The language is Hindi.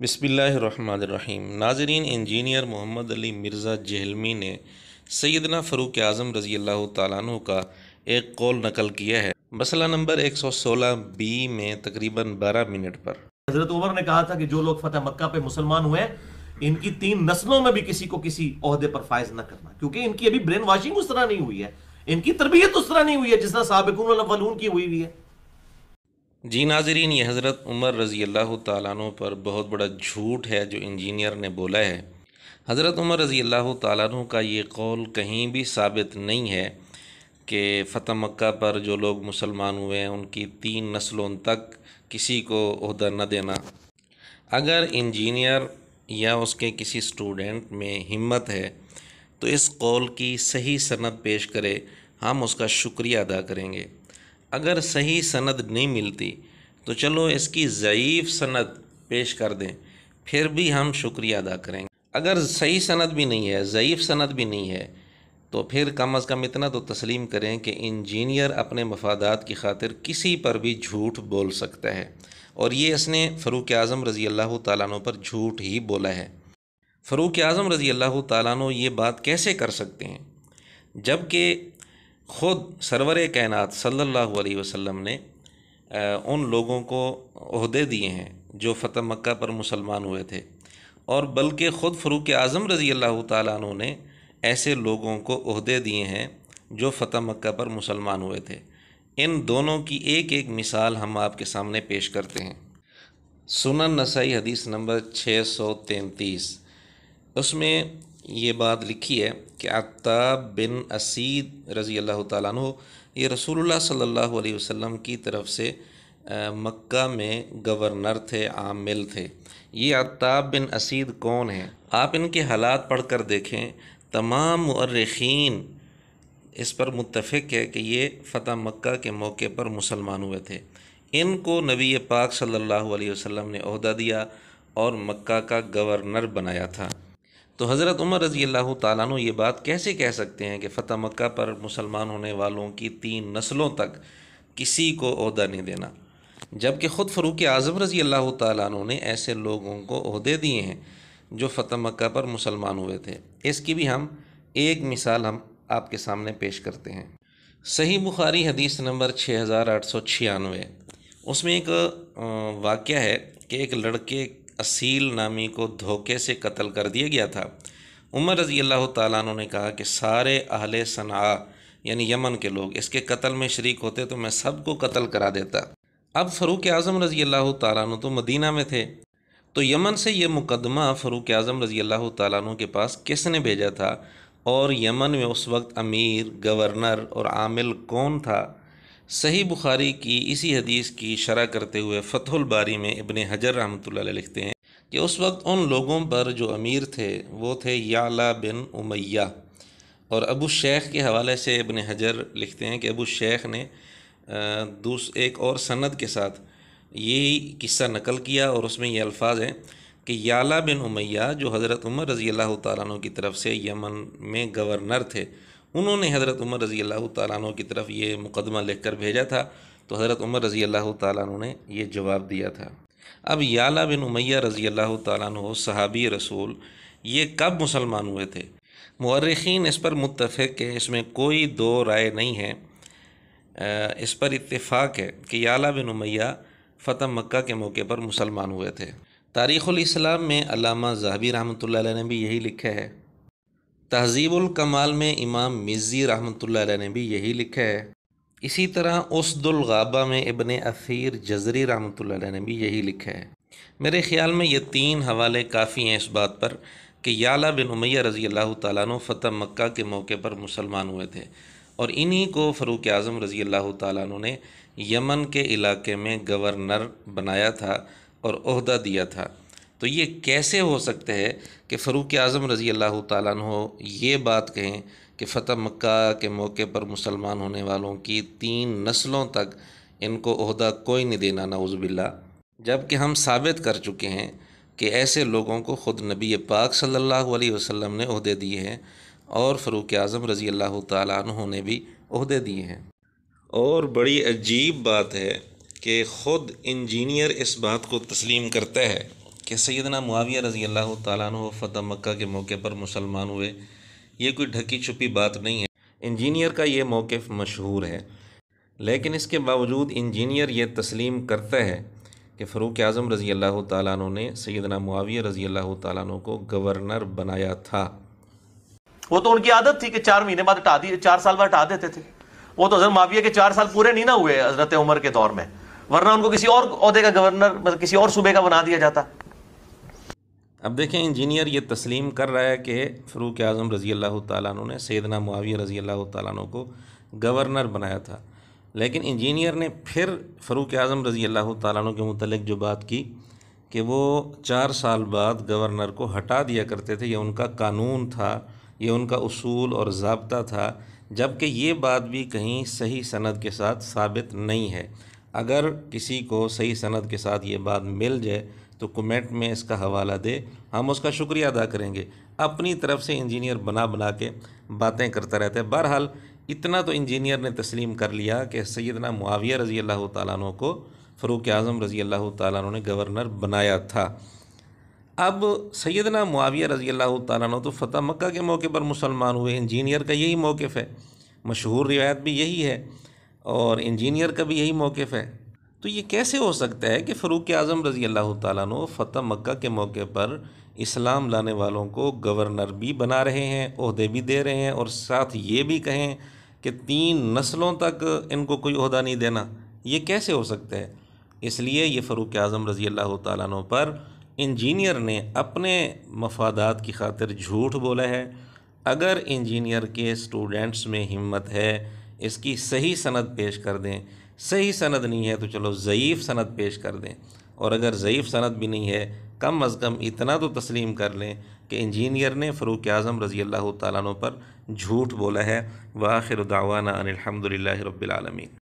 बिसमीम नाजरीन इंजीनियर मोहम्मद अली मिर्ज़ा जहलमी ने सैदना फ़रूक आज़म रज़ी अल्लाह तु का एक कौल नकल किया है। मसला नंबर 116 बी में तकरीबन 12 मिनट पर। हज़रत उमर ने कहा था कि जो लोग फतेह मक्का पे मुसलमान हुए इनकी तीन नस्लों में भी किसी को किसी अहदे पर फायज न करना। क्योंकि इनकी अभी ब्रेन वॉशिंग उस तरह नहीं हुई है, इनकी तरबियत उस तरह नहीं हुई है जिस तरह सबकुन की हुई हुई है। जी नाजरीन, ये हज़रत उमर रज़ी अल्लाह तु पर बहुत बड़ा झूठ है जो इंजीनियर ने बोला है। हज़रत उमर रज़ी अल्लाह तु का ये कौल कहीं भी साबित नहीं है कि फ़तह मक्का पर जो लोग मुसलमान हुए हैं, उनकी तीन नस्लों तक किसी को अहदा न देना। अगर इंजीनियर या उसके किसी स्टूडेंट में हिम्मत है तो इस कौल की सही सनद पेश करे, हम उसका शुक्रिया अदा करेंगे। अगर सही सनद नहीं मिलती तो चलो इसकी ज़यीफ़ सनद पेश कर दें, फिर भी हम शुक्रिया अदा करेंगे। अगर सही सनद भी नहीं है, ज़यीफ़ सनद भी नहीं है तो फिर कम अज़ कम इतना तो तस्लीम करें कि इंजीनियर अपने मफादात की खातिर किसी पर भी झूठ बोल सकता है। और ये इसने फ़रूक आज़म रज़ी अल्लाह तु पर झूठ ही बोला है। फ़रूक आज़म रज़ी अल्लाह तु ये बात कैसे कर सकते हैं? जबकि ख़ुद सरवर कायनत सल्लल्लाहु अलैहि वसल्लम ने उन लोगों को अहदे दिए हैं जो फ़तह मक्का पर मुसलमान हुए थे। और बल्कि ख़ुद फ़रूक आज़म रज़ी अल्लाह तु ने ऐसे लोगों को अहदे दिए हैं जो फ़तह मक्का पर मुसलमान हुए थे। इन दोनों की एक एक मिसाल हम आपके सामने पेश करते हैं। सुनन नसाई हदीस नंबर छः सौ तैंतीस। उसमें ये बात लिखी है कि अत्ताब बिन असीद रज़ी अल्लाह तु ये रसूलुल्लाह सल्लल्लाहु अलैहि वसल्लम की तरफ़ से मक्का में गवर्नर थे, आमिल थे। ये आताब बिन असीद कौन है? आप इनके हालात पढ़ कर देखें, तमाम मर्रखीन इस पर मुतफ़ है कि ये फ़तह मक्का के मौके पर मुसलमान हुए थे। इनको नबी पाक सल्लल्लाहु अलैहि वसल्लम ने अहदा दिया और मक्का का गवर्नर बनाया था। तो हज़रत उमर रज़ी अल्लाह तु ये बात कैसे कह सकते हैं कि फ़तह मक्का पर मुसलमान होने वालों की तीन नस्लों तक किसी को अहदा नहीं देना? जबकि ख़ुद फ़रूक आज़म रज़ी अल्लाह तु ने ऐसे लोगों को अहदे दिए हैं जो फ़तह मक्का पर मुसलमान हुए थे। इसकी भी हम एक मिसाल हम आपके सामने पेश करते हैं। सही बुखारी हदीस नंबर छः हज़ार आठ सौ छियानवे। उसमें एक वाक़ है कि एक लड़के असील नामी को धोखे से कत्ल कर दिया गया था। उमर रज़ी अल्लाह तु ने कहा कि सारे अहल सना, यानी यमन के लोग, इसके कत्ल में शरीक होते तो मैं सबको कत्ल करा देता। अब फ़रूक आज़म रज़ी अल्लाह तु तो मदीना में थे। तो यमन से ये मुकदमा फ़रूक आज़म रज़ी अल्लाह तु के पास किसने भेजा था? और यमन में उस वक्त अमीर, गवर्नर और आमिल कौन था? सही बुखारी की इसी हदीस की शरह करते हुए फ़तहुल बारी में इबन हजर रहमत लिखते हैं कि उस वक्त उन लोगों पर जो अमीर थे, वो थे याला बिन उमैया। और अबू शेख के हवाले से इबन हजर लिखते हैं कि अबू शेख ने दूस, एक और सनद के साथ यही किस्सा नकल किया और उसमें ये अल्फाज हैं कि याला बिन उमैया जो हज़रत उमर रज़ी अल्लाह तु की तरफ़ से यमन में गवर्नर थे उन्होंने हज़रत उमर रज़ी अल्लाह तु की तरफ़ ये मुकदमा लिख कर भेजा था तो हज़रत उमर रज़ी अल्लाह तु ने ये जवाब दिया था। अब याला बिन उमैया रज़ी अल्लाह तु सहाबी रसूल, ये कब मुसलमान हुए थे? मर्रखीन इस पर मुतफ़ है, इसमें कोई दो राय नहीं है। इस पर इत्तेफाक है कि याला बिन उमैया फ़तह मक्का के मौके पर मुसलमान हुए थे। तारीख़ुल इस्लाम में अलामा जहाबी रहमत ने भी यही लिखा है। तहजीबुल कमाल में इमाम मिज़ी रहमत ने भी यही लिखा है। इसी तरह उसदुलगाबा में इबन असीर जजरी रहमत ने भी यही लिखा है। मेरे ख़्याल में ये तीन हवाले काफ़ी हैं इस बात पर कि याला बिन उमैया रज़ी अल्लाह तु फ़तह मक्का के मौके पर मुसलमान हुए थे और इन्हीं को फ़रूक आज़म रज़ी अल्लाह तु ने यमन के इलाके में गवर्नर बनाया था और अहदा दिया था। तो ये कैसे हो सकता है कि फ़रूक आज़म रज़ी अल्लाह तु ये बात कहें कि फ़तह मक्का के मौके पर मुसलमान होने वालों की तीन नस्लों तक इनको अहदा कोई नहीं देना नवज़बिल्ला जबकि हम साबित कर चुके हैं कि ऐसे लोगों को ख़ुद नबी पाक सल्लल्लाहु अलैहि वसल्लम ने अहदे दिए हैं और फ़रूक आज़म रज़ी अल्लाह तु ने भी अहदे दिए हैं। और बड़ी अजीब बात है कि ख़ुद इंजीनियर इस बात को तस्लीम करता है कि सैदना मुआविया रज़ी अल्लाह तु मक्का के मौके पर मुसलमान हुए। ये कोई ढकी छुपी बात नहीं है। इंजीनियर का ये मौक़ मशहूर है। लेकिन इसके बावजूद इंजीनियर ये तस्लीम करता है कि फ़रूक आज़म रज़ी अल्लाह तु ने सैदना मुआविया रज़ी अल्लाह तु को गवर्नर बनाया था। वो तो उनकी आदत थी कि चार महीने बाद हटा दिए, चार साल बाद हटा देते थे। वो तो हज़रत माविया के चार साल पूरे नहीं ना हुए हज़रत उमर के दौर में। वरना उनको किसी और अहदे का गवर्नर मतलब किसी और सूबे का बना दिया जाता। अब देखें, इंजीनियर ये तस्लीम कर रहा है कि फ़रूक आज़म रज़ी अल्लाह तु ने सैदना मुआविया रज़ी अल्लाह तु को गवर्नर बनाया था। लेकिन इंजीनियर ने फिर फ़रूक आज़म रज़ी अल्लाह तु के मतलब जो बात की कि वो चार साल बाद गवर्नर को हटा दिया करते थे। यह उनका कानून था, ये उनका उसूल और जबता था, जबकि ये बात भी कहीं सही सनद के साथ साबित नहीं है। अगर किसी को सही सनद के साथ ये बात मिल जाए तो कमेंट में इसका हवाला दे। हम उसका शुक्रिया अदा करेंगे। अपनी तरफ़ से इंजीनियर बना बना के बातें करता रहता है। बहरहाल, इतना तो इंजीनियर ने तस्लीम कर लिया कि सैदना मुआविया रज़ी अल्लाह तु को, फ़रूक आज़म रज़ी अल्लाह तु ने गवर्नर बनाया था। अब सैदना मुआविया रज़ी अल्लाह तु तो फ़तह मक्का के मौके पर मुसलमान हुए। इंजीनियर का यही मौक़ है। मशहूर रिवायत भी यही है और इंजीनियर का भी यही मौक़ है। तो ये कैसे हो सकता है कि फ़रूक आज़म रज़ी अल्लाह तु फ़तह मक्का के मौके पर इस्लाम लाने वालों को गवर्नर भी बना रहे हैं अहदे भी दे रहे हैं और साथ ये भी कहें कि तीन नस्लों तक इनको कोई अहदा नहीं देना। ये कैसे हो सकता है? इसलिए ये फ़रूक आज़म रज़ी अल्लाह तु पर इंजीनियर ने अपने मफादात की खातिर झूठ बोला है। अगर इंजीनियर के स्टूडेंट्स में हिम्मत है, इसकी सही सनद पेश कर दें सही सनद नहीं है तो चलो ज़यीफ़ सनद पेश कर दें। और अगर ज़यीफ़ सनद भी नहीं है, कम अज़ कम इतना तो तस्लीम कर लें कि इंजीनियर ने फ़रूक आज़म रज़ी अल्लाह तु पर झूठ बोला है। वाखिर दावाना अनिलहमदिल्ला रबालमीन